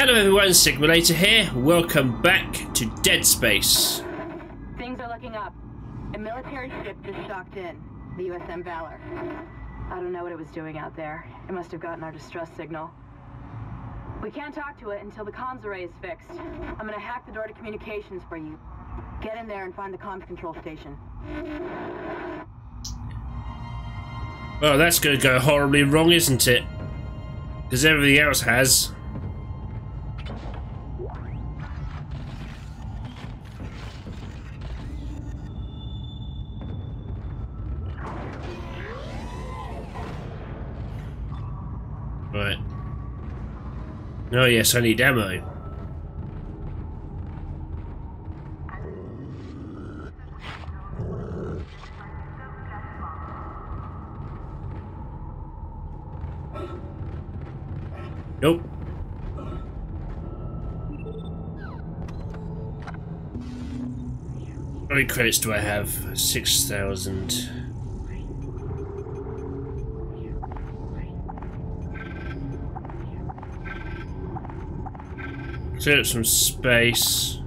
Hello everyone, Sigma Later here. Welcome back to Dead Space. Things are looking up. A military ship just shocked in, the USM Valor. I don't know what it was doing out there. It must have gotten our distress signal. We can't talk to it until the comms array is fixed. I'm gonna hack the door to communications for you. Get in there and find the comms control station. Well, that's going to go horribly wrong, isn't it? Because everything else has. Oh yes, I need ammo. Nope. How many credits do I have? 6,000. Clear up some space.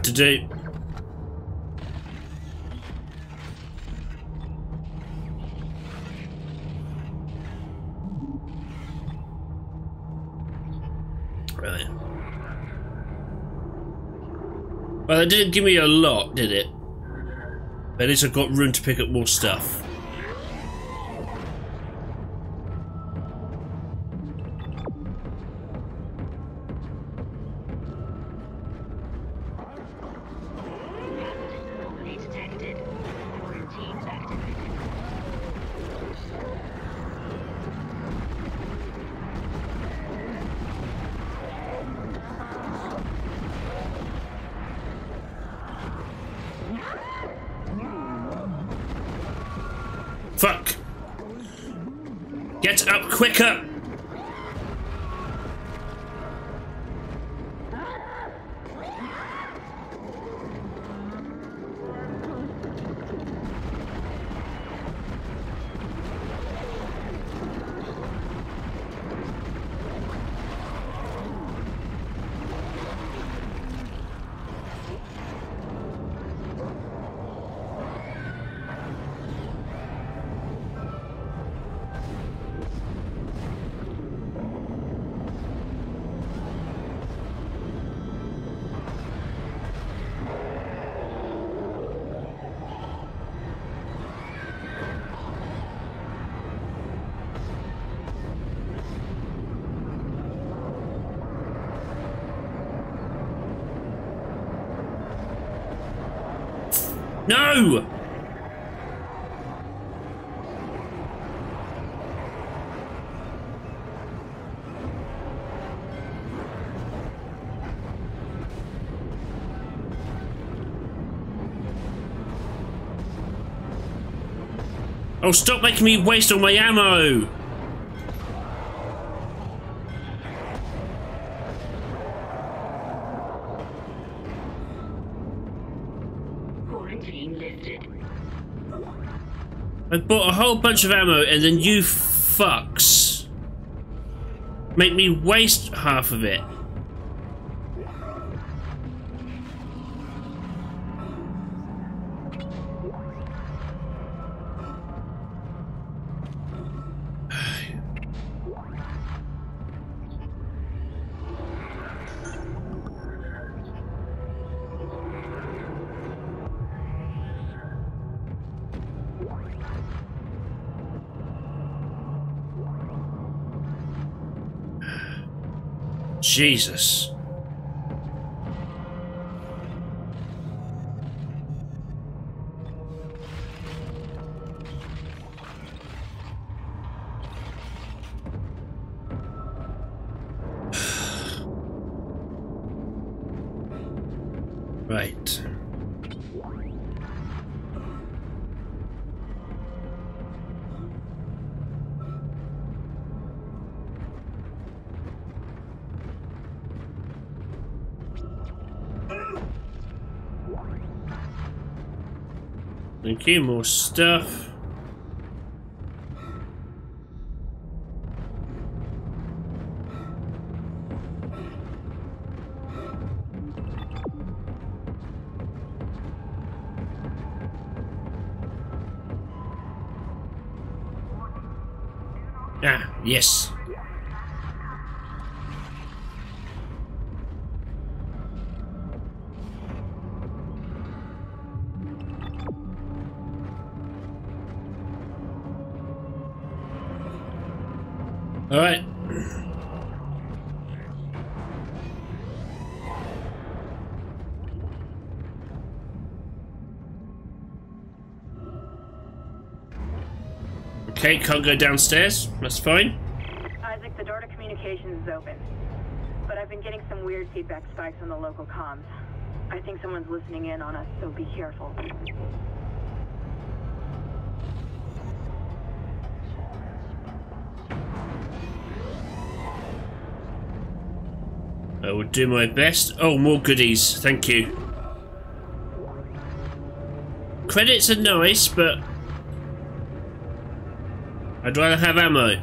Yeah, to do. Right. Well, it didn't give me a lot, did it? At least I've got room to pick up more stuff. No! Oh, stop making me waste all my ammo! I bought a whole bunch of ammo and then you fucks make me waste half of it. Jesus. More stuff. Ah, yes. Okay, can't go downstairs. That's fine. Isaac, the door to communications is open. But I've been getting some weird feedback spikes on the local comms. I think someone's listening in on us, so be careful. I will do my best. Oh, more goodies. Thank you. Credits are nice, but I'd rather have ammo.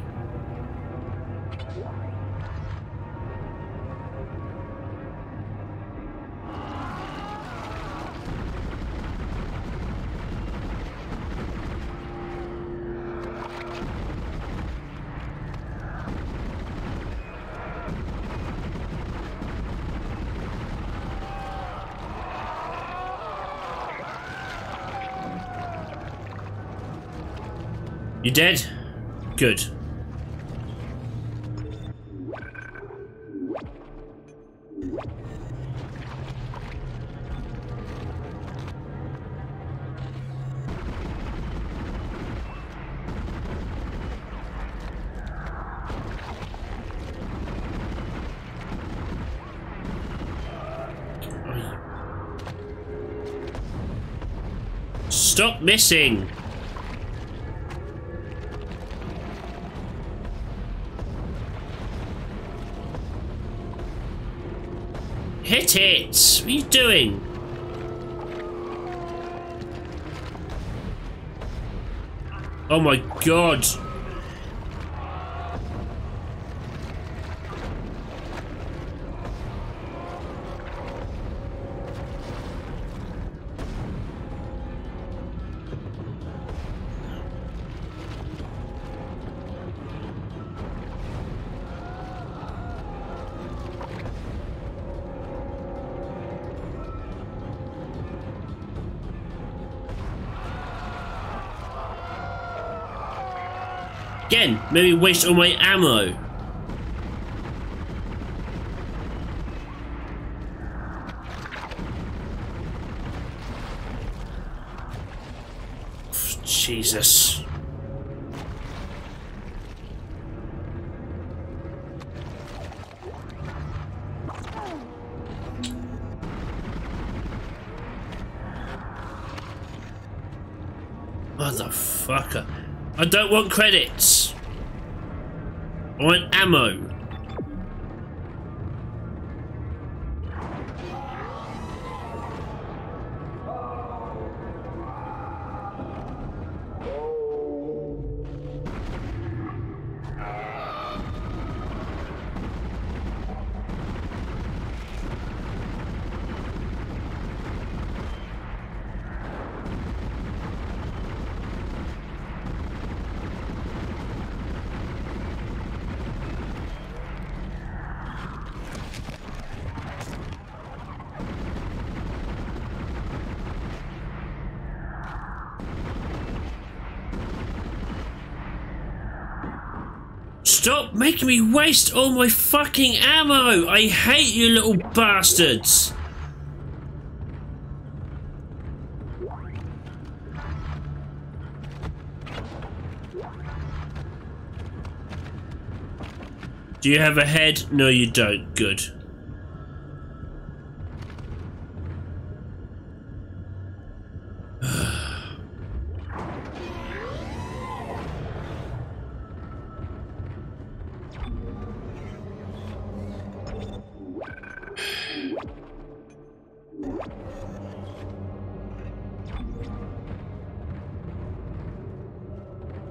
You dead? Good. Stop missing! Hit it! What are you doing? Oh my god! Maybe waste all my ammo. Jesus. Motherfucker. I don't want credits. Want ammo. Stop making me waste all my fucking ammo! I hate you little bastards! Do you have a head? No, you don't. Good.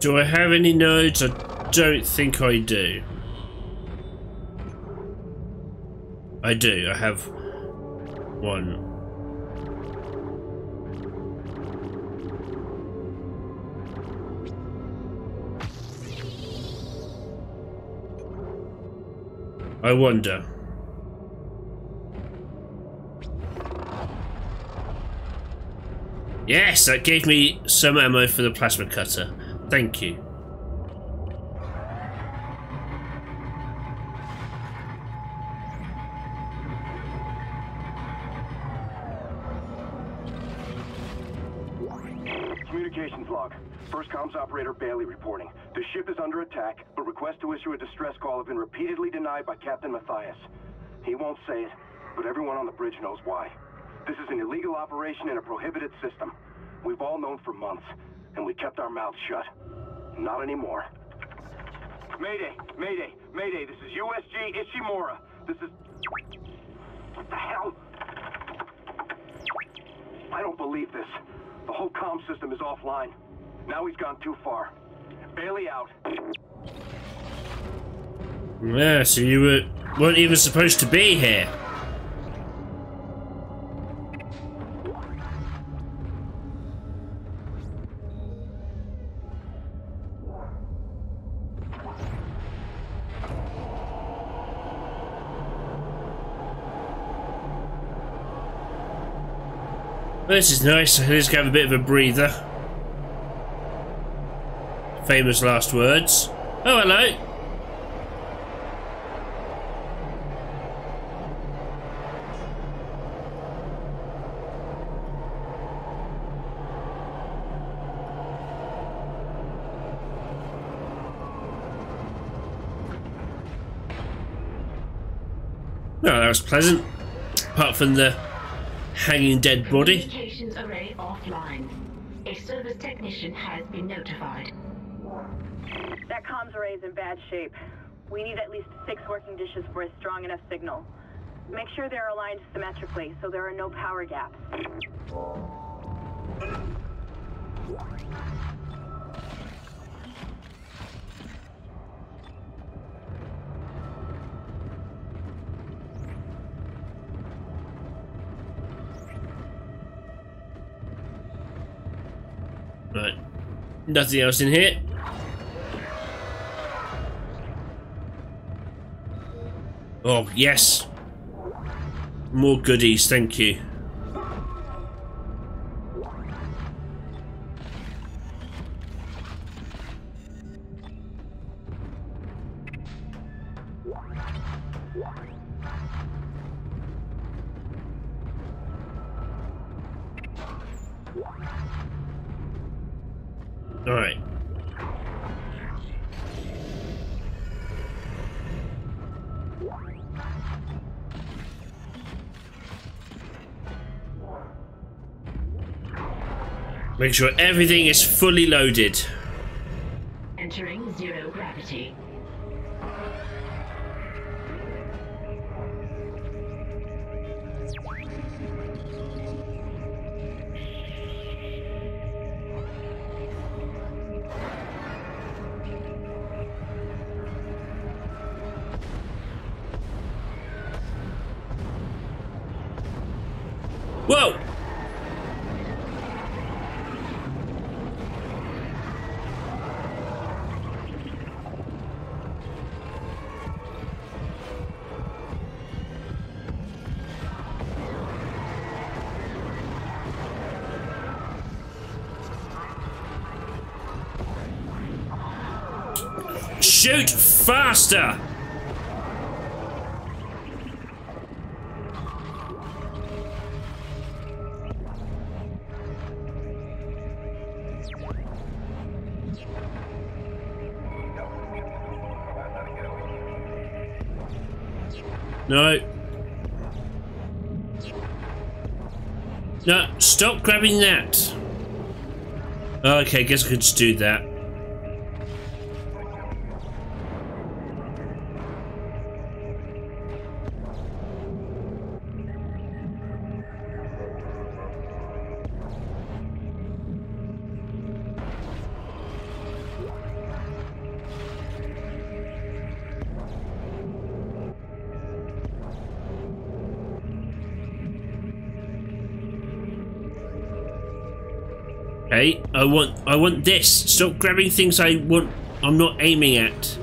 Do I have any nodes? I don't think I do. I do. I have one. I wonder. Yes, that gave me some ammo for the plasma cutter. Thank you. Communications log. First comms operator Bailey reporting. The ship is under attack, but requests to issue a distress call have been repeatedly denied by Captain Mathius. He won't say it, but everyone on the bridge knows why. This is an illegal operation in a prohibited system. We've all known for months, and we kept our mouths shut. Not anymore. Mayday! Mayday! Mayday! This is USG Ishimura. This is... What the hell? I don't believe this. The whole comm system is offline. Now he's gone too far. Bailey out. Yeah, so you were, weren't even supposed to be here. This is nice. Let's have a bit of a breather. Famous last words. Oh, hello. Oh, that was pleasant. Apart from the hanging dead body. Communications array offline. A service technician has been notified. That comms array is in bad shape. We need at least six working dishes for a strong enough signal. Make sure they're aligned symmetrically so there are no power gaps. Nothing else in here. Oh, yes. More goodies, thank you. Make sure everything is fully loaded. Entering zero gravity. Whoa! Shoot faster! No. No, stop grabbing that. Okay, guess I could just do that. Hey, I want I want this. Stop grabbing things I want I'm not aiming at.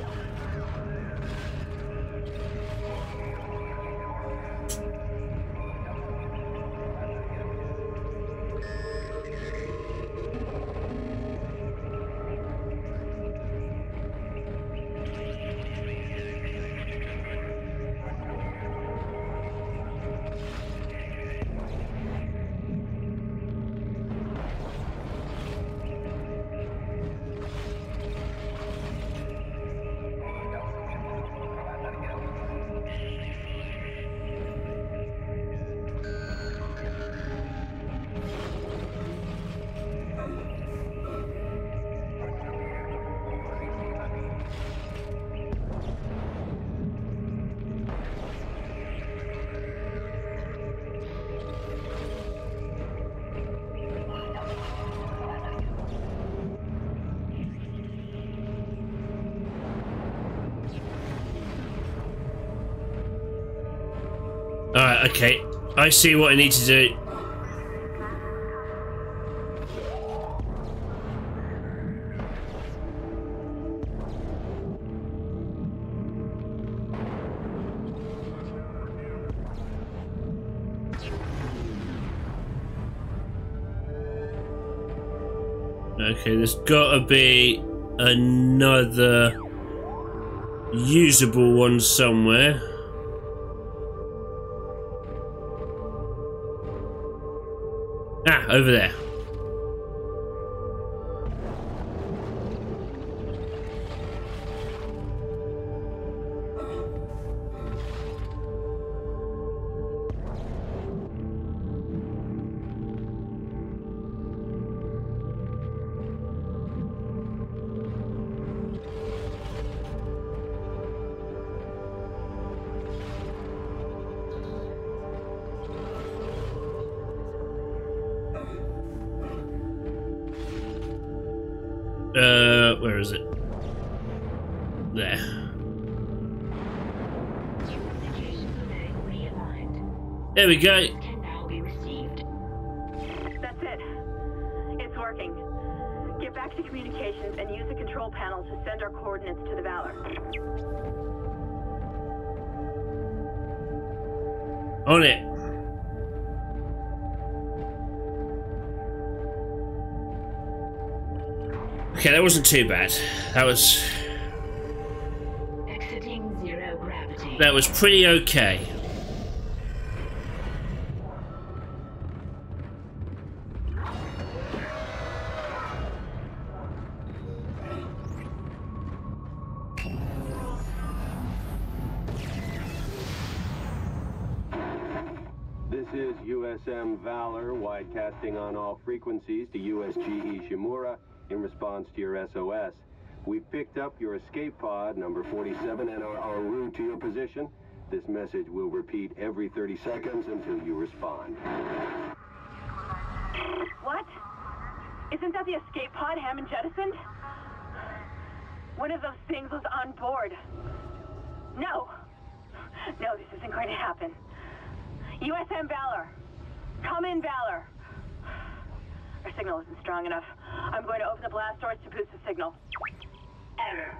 Okay. I see what I need to do. Okay, there's gotta be another usable one somewhere. Over there. There. Communications array realigned. There we go. Can now be received. That's it. It's working. Get back to communications and use the control panel to send our coordinates to the Valor. On it. Okay, that wasn't too bad. That was that was pretty okay. This is USM Valor, widecasting on all frequencies to USG Ishimura in response to your SOS. We've picked up your escape pod, number 47, and are en route to your position. This message will repeat every 30 seconds until you respond. What? Isn't that the escape pod Hammond jettisoned? One of those things was on board. No. No, this isn't going to happen. USM Valor. Come in, Valor. Our signal isn't strong enough. I'm going to open the blast doors to boost the signal. Error.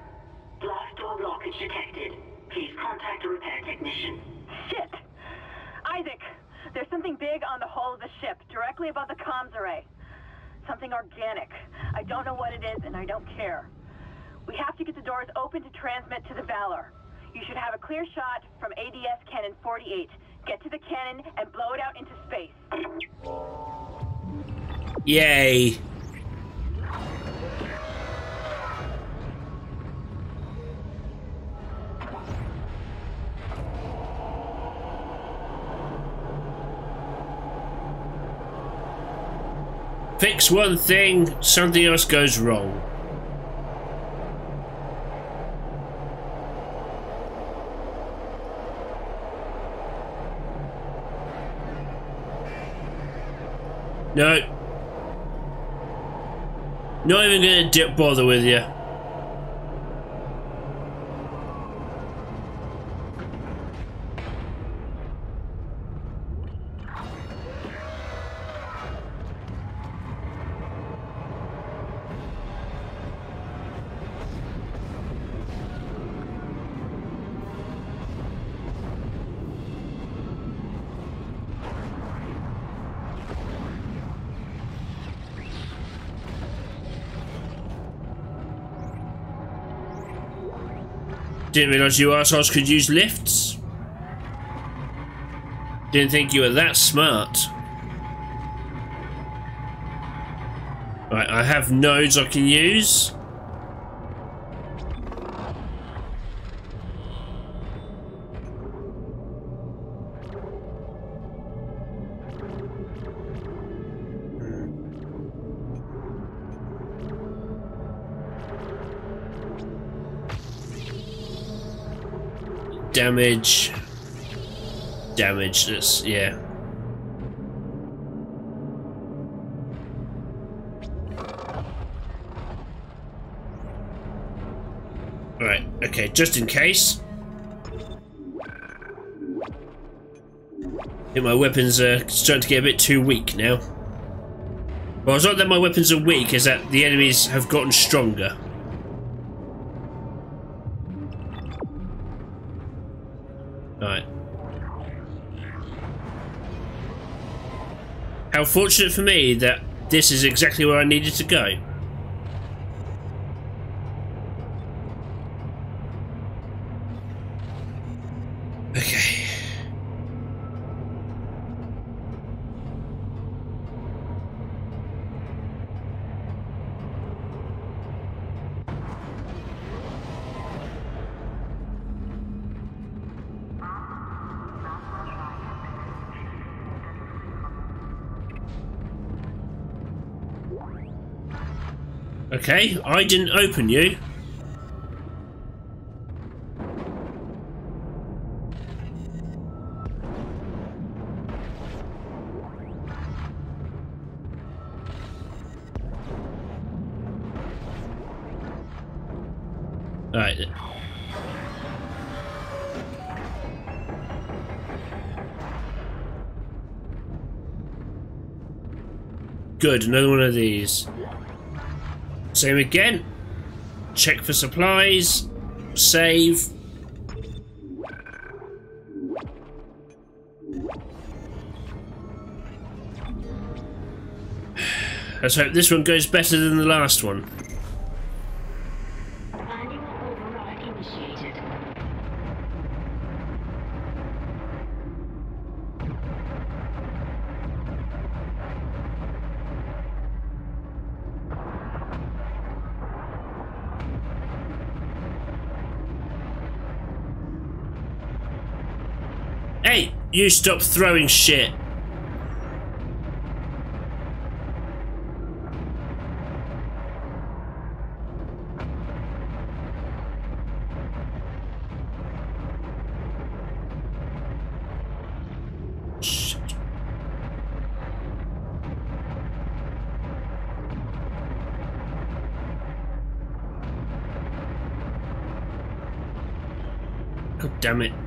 Blast door blockage detected. Please contact a repair technician. Shit! Isaac, there's something big on the hull of the ship, directly above the comms array. Something organic. I don't know what it is, and I don't care. We have to get the doors open to transmit to the Valor. You should have a clear shot from ADS Cannon 48. Get to the cannon and blow it out into space. Yay. Fix one thing, something else goes wrong. No. Not even gonna dip bother with you. Didn't realise you assholes could use lifts. Didn't think you were that smart. Right, I have nodes I can use. Damage. Damage, that's, yeah. Right, okay, just in case. I think my weapons are starting to get a bit too weak now. Well, it's not that my weapons are weak, is that the enemies have gotten stronger. How fortunate for me that this is exactly where I needed to go. Okay, I didn't open you. Right. Good, another one of these. Same again. Check for supplies. Save. Let's hope this one goes better than the last one. You stop throwing shit. Damn it.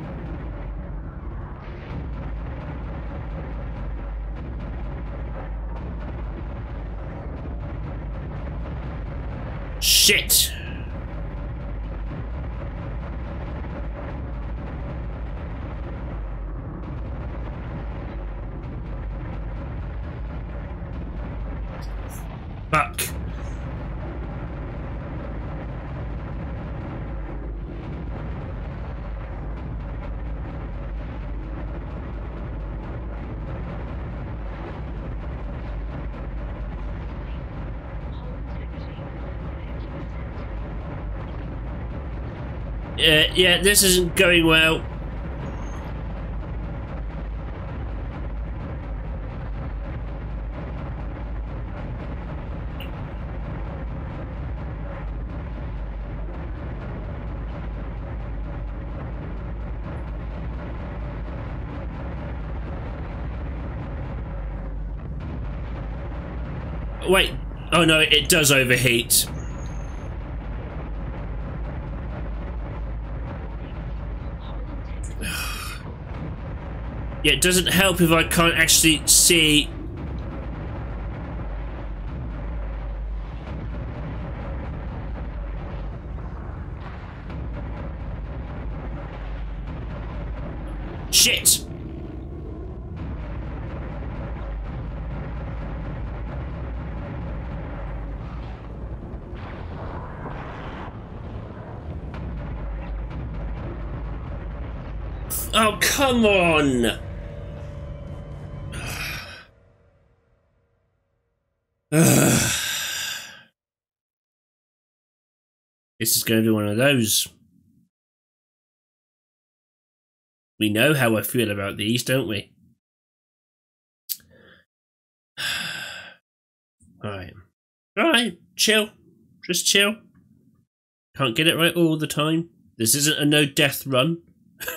Shit! Fuck. Yeah, yeah, this isn't going well. Wait. Oh no, it does overheat. Yeah, it doesn't help if I can't actually see. Shit! Oh, come on! this is going to be one of those. We know how I feel about these, don't we? Alright. Alright, chill. Just chill. Can't get it right all the time. This isn't a no death run.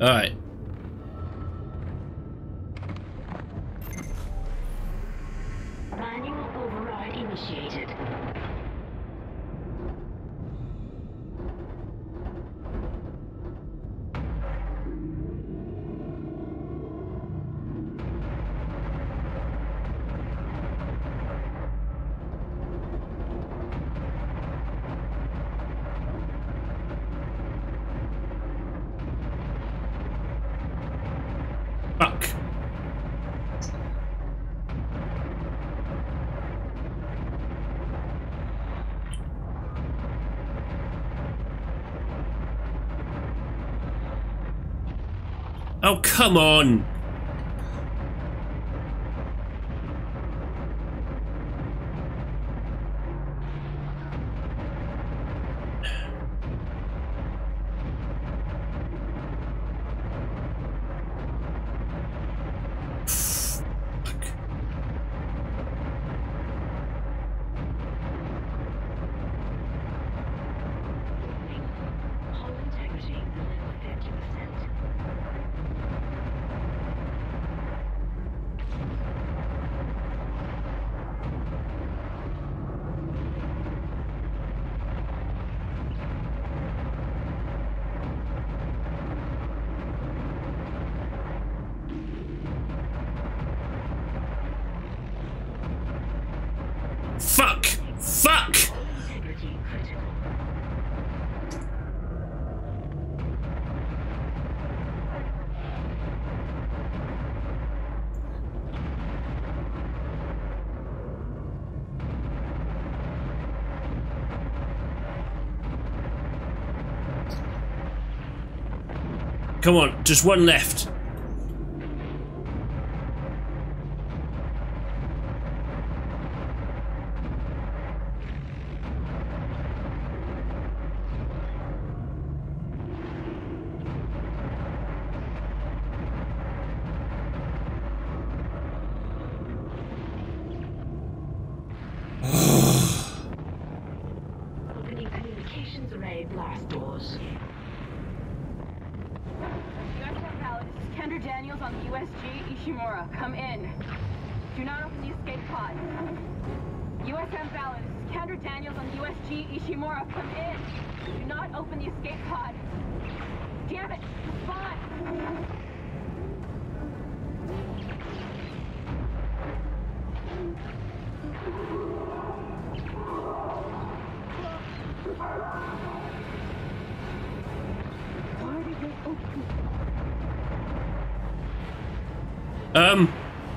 Alright. Oh, come on! Come on, just one left. Opening communications array blast doors. USM Valor, this is On the USG Ishimura. Come in. Do not open the escape pod. USM Valor, this is Kendra Daniels on the USG Ishimura. Come in. Do not open the escape pod. Damn it! Respond! Um,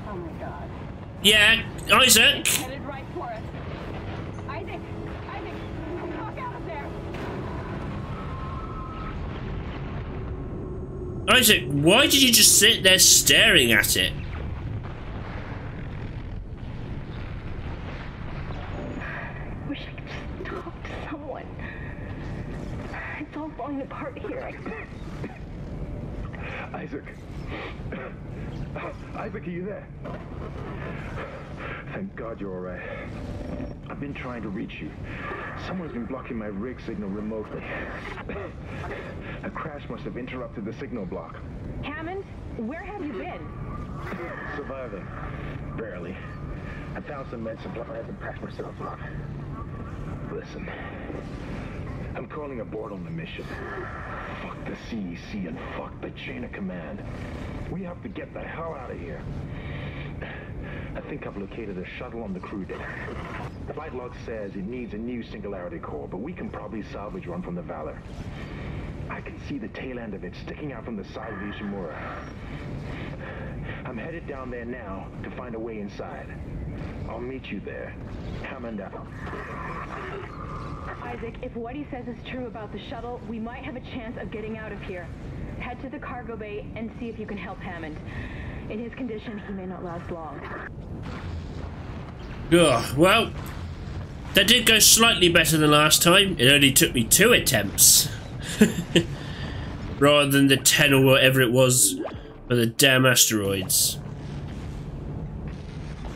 Oh my god. yeah, Isaac. Headed right for us. Isaac! Isaac! Walk out of there! Isaac, why did you just sit there staring at it? wish I could just talk to someone. It's all falling apart here. Isaac. Isaac, are you there? Thank God you're all right. I've been trying to reach you. Someone's been blocking my rig signal remotely. A crash must have interrupted the signal block. Hammond, where have you been? Surviving. Barely. I found some med supplies and patched myself up. Listen. I'm calling aboard on the mission. Fuck the CEC and fuck the chain of command. We have to get the hell out of here. I think I've located a shuttle on the crew deck. The flight log says it needs a new singularity core, but we can probably salvage one from the Valor. I can see the tail end of it sticking out from the side of the Ishimura. I'm headed down there now to find a way inside. I'll meet you there. Hammond out. Isaac, if what he says is true about the shuttle, we might have a chance of getting out of here. Head to the cargo bay and see if you can help Hammond. In his condition, he may not last long. Ugh, well, that did go slightly better than last time. It only took me two attempts. Rather than the ten or whatever it was for the damn asteroids.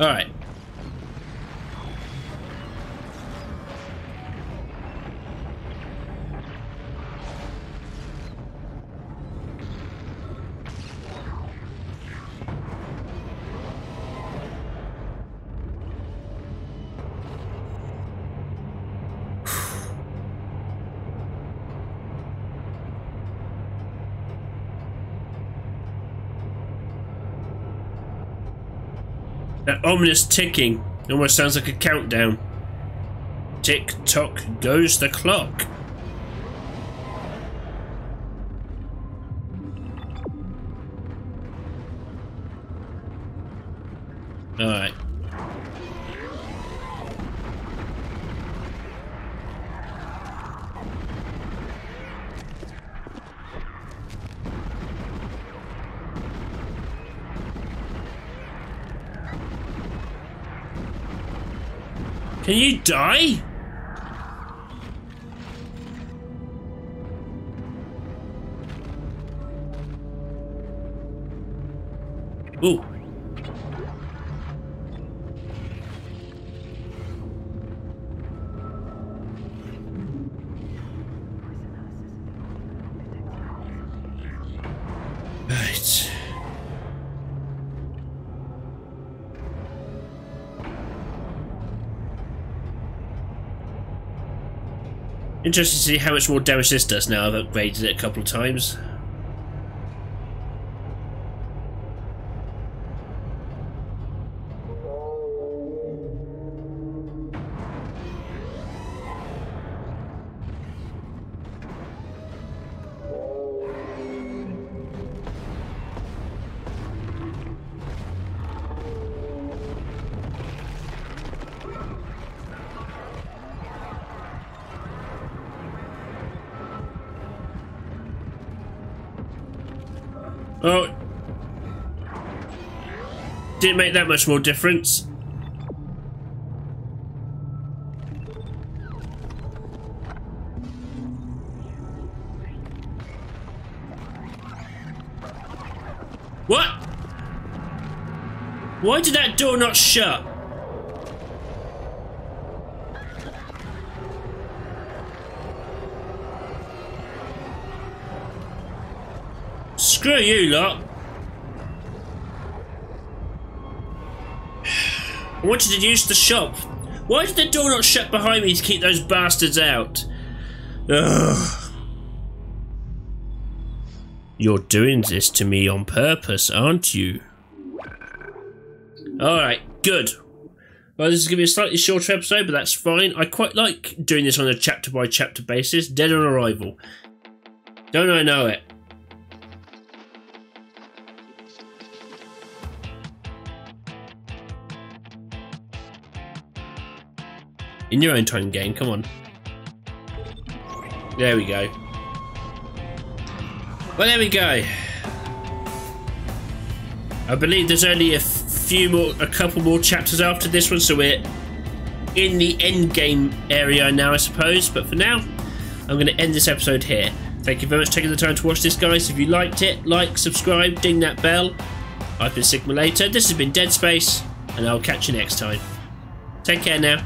Alright. Ominous ticking almost sounds like a countdown. Tick tock goes the clock. Alright. Can you die? Interesting to see how much more damage this does now. I've upgraded it a couple of times. Oh. Didn't make that much more difference. What? Why did that door not shut? Screw you lot. I wanted to use the shop. Why did the door not shut behind me to keep those bastards out? Ugh. You're doing this to me on purpose, aren't you? Alright, good. Well, this is going to be a slightly shorter episode, but that's fine. I quite like doing this on a chapter by chapter basis. Dead on arrival. Don't I know it? In your own time, game. Come on. There we go. Well, there we go. I believe there's only a few more, a couple more chapters after this one, so we're in the end game area now, I suppose. But for now, I'm going to end this episode here. Thank you very much for taking the time to watch this, guys. If you liked it, like, subscribe, ding that bell. I've been Sigma Later. This has been Dead Space, and I'll catch you next time. Take care now.